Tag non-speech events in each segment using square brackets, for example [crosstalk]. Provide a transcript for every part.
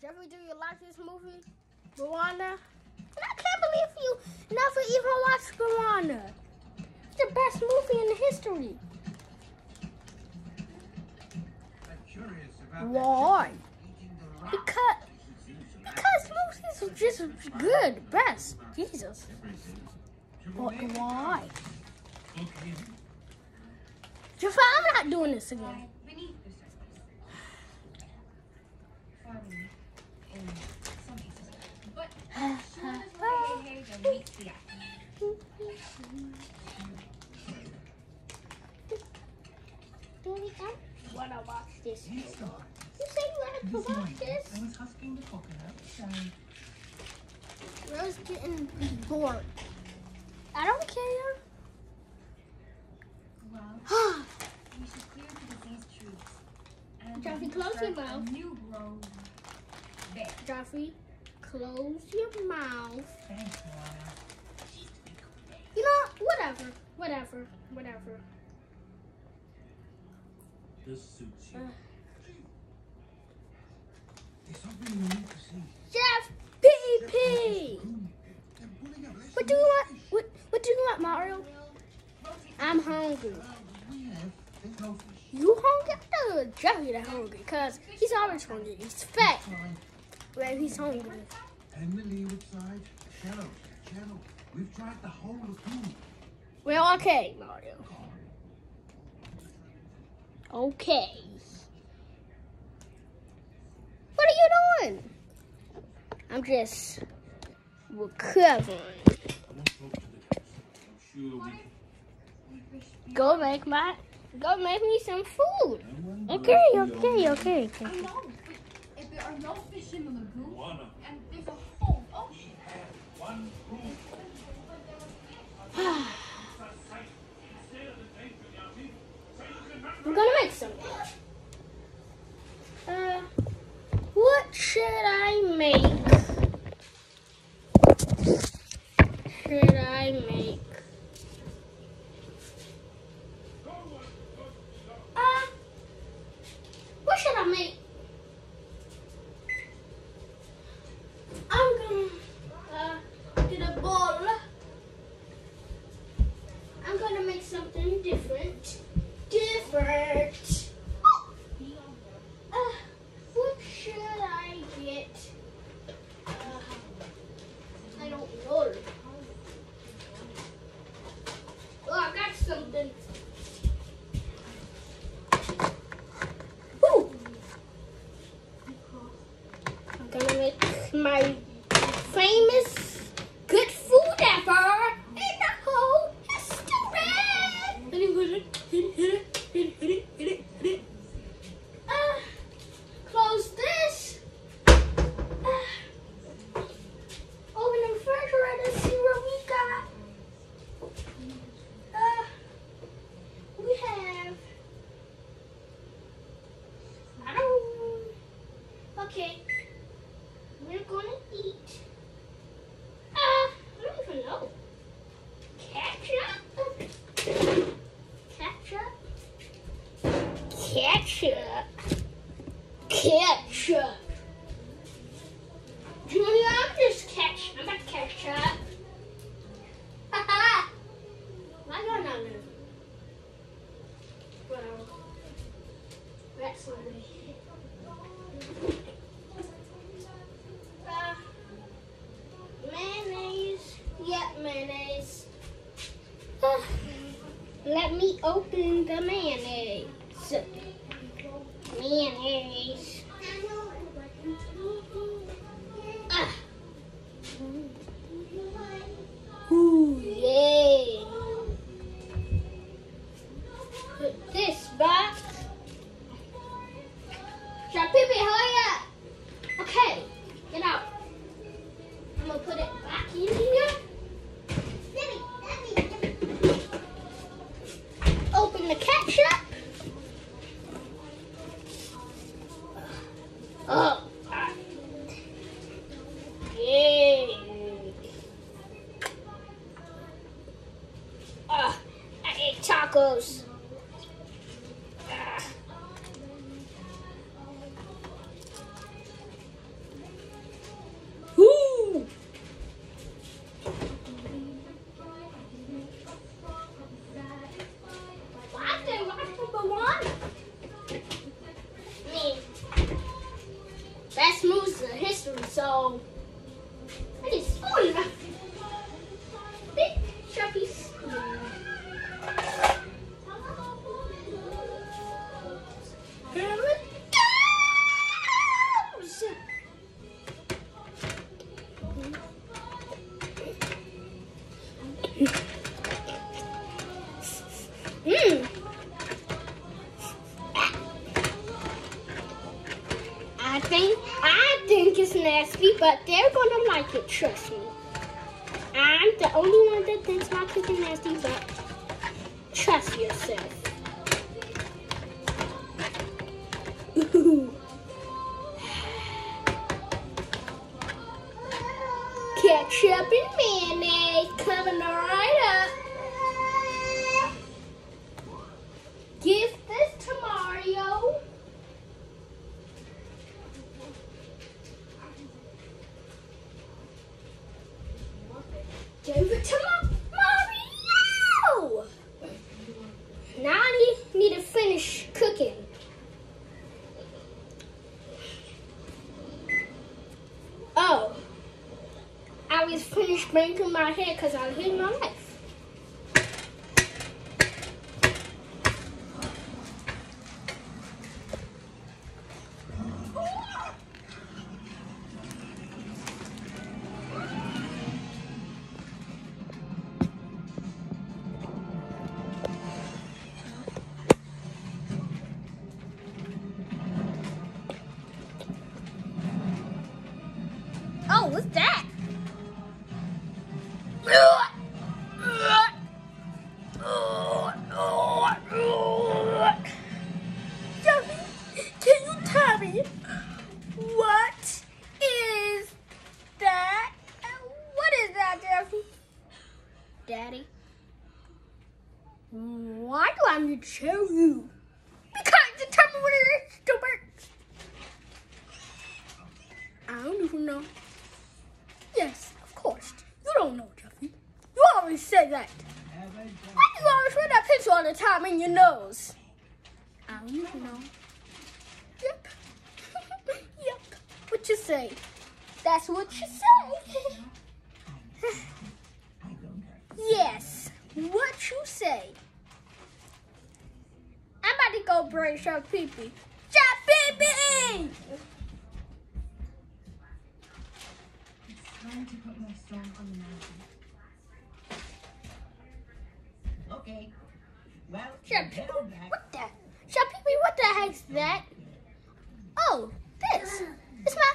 Jeffrey, do you like this movie, Moana? And I can't believe you never even watched Moana. It's the best movie in the history. Why? Because because movies are just good, best. Jesus. But why? Jafar, I'm not doing this again. In some pieces. But as soon as my behavior meets the eye, Wanna watch this? You said you had to watch this? I was husking the coconut, so Rose getting bored. I don't care. well, we should clear the diseased trees. And Jeffy, close your mouth. New grove there. Joffrey, close your mouth. thanks, Moana. You know, whatever, whatever, whatever. This suits you. Uh. There's something you need to see. Chef PP. What do you want? What, what do you want, Mario? I'm hungry. We have. There's no fish. You hungry? No, Jeffy that hungry, cause he's always hungry. He's fat, But he's hungry. And the leeward side, shallow, shallow. We've tried the whole lagoon. Well, okay, Mario. Okay. What are you doing? I'm just recovering. I won't talk to the council. I'm sure we Go make my, go make me some food. Okay, okay, okay, okay. [sighs] I'm gonna make something. Uh, what should I make? Should I make? Uh, what should I make? I'm gonna uh, get a bowl. I'm gonna make something different. Different. Uh, what should I get? Uh, I don't know. Oh, I got something. Ooh. I'm gonna make my famous good food ever in the whole history. Hit it, hit it, hit it, hit it, hit it, hit it, hit it. Uh, close this. Uh, open the refrigerator, see what we got. Uh, we have. I don't. Okay. We're gonna eat. Uh, I don't even know. Ketchup? Ketchup? Ketchup. Ketchup. Junior, I'm just catch. I'm a ketchup. Haha. [laughs] Why don't mayonnaise. Yep, mayonnaise. Uh, let me open the mayonnaise. But they're gonna like it. Trust me. I'm the only one that thinks my cooking nasty, but trust yourself. It to Ma- Mario. Now I need, to finish cooking. Oh, I was finished making my hair because I hit my life. Always wear all the time in your nose? I don't even know. Yep. [laughs] yep. What you say? That's what you say. [laughs] yes. What you say? I'm about to go bring Chef Pee-Pee. Chef Pee-Pee! Time to put my stamp on the mountain. Okay. Well, Shop you Pee-Pee, tell that. what the? Chef Pee-Pee, what the heck's that? Oh, this. It's my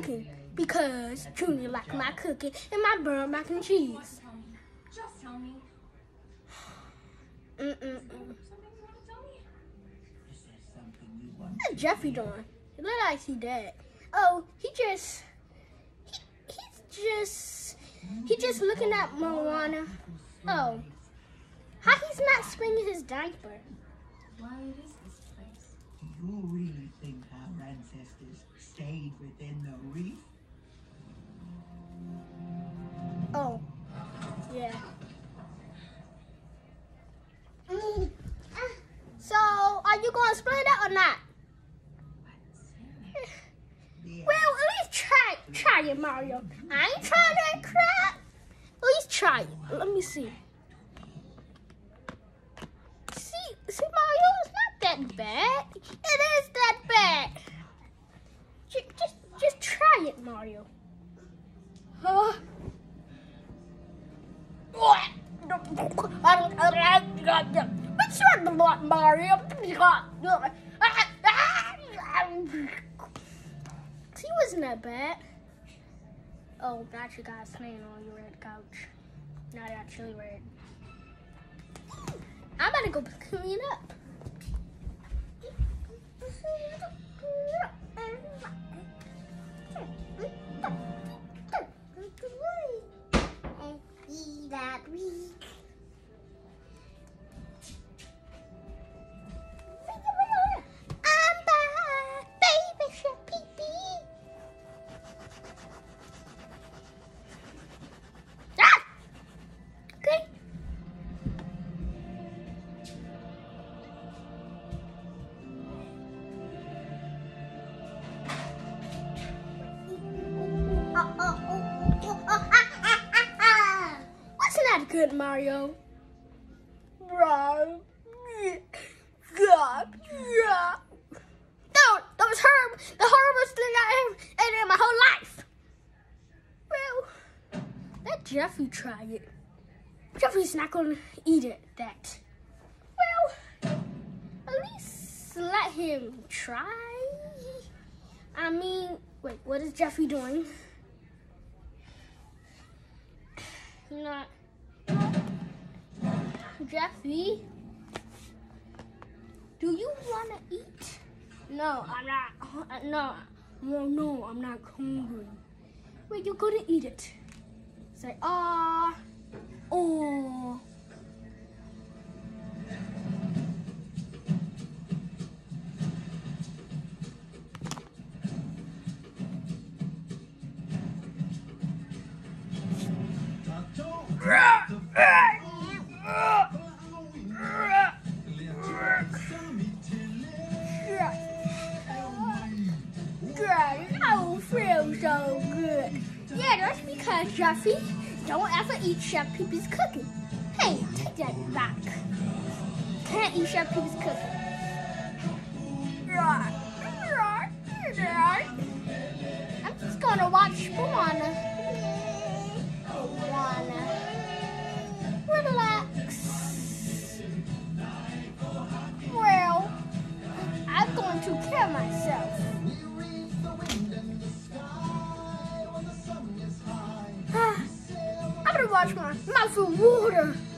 cooking? Because Junior like my cooking and my burnt mac and cheese. Just tell me. You want? What's Jeffy doing? It look like he dead. Oh, he just, he, he's just, he just looking at Moana. Oh, how he's not spinning his diaper? Why is this place? Do you really think our ancestors stayed within the reef? Oh, yeah. Mm, ah, So, are you going to split it or not? Yeah. Well, at least try, try it, Mario. I ain't trying that crap. At least try it. Let me see. See, see, Mario, it's not that bad. It is that bad. Ju- Just, just try it, Mario. Huh? What? What's wrong, Mario? He wasn't that bad. Oh, got oh, you guys playing on your red couch. Not actually red. I'm gonna go clean up that week. Good, Mario. No, that was Herb. The horriblest thing I ever ate in my whole life. Well, let Jeffy try it. Jeffy's not gonna eat it. That. Well, at least let him try. I mean, wait, what is Jeffy doing? Not. Jeffy, do you want to eat? No, I'm not. uh, No, no, no, I'm not hungry. Wait, you're gonna eat it. Say, ah, oh. So good. Yeah, that's because Jeffy don't ever eat Chef Peepee's cookie. Hey, take that back. Can't eat Chef Peepee's cookie. Right. I'm gonna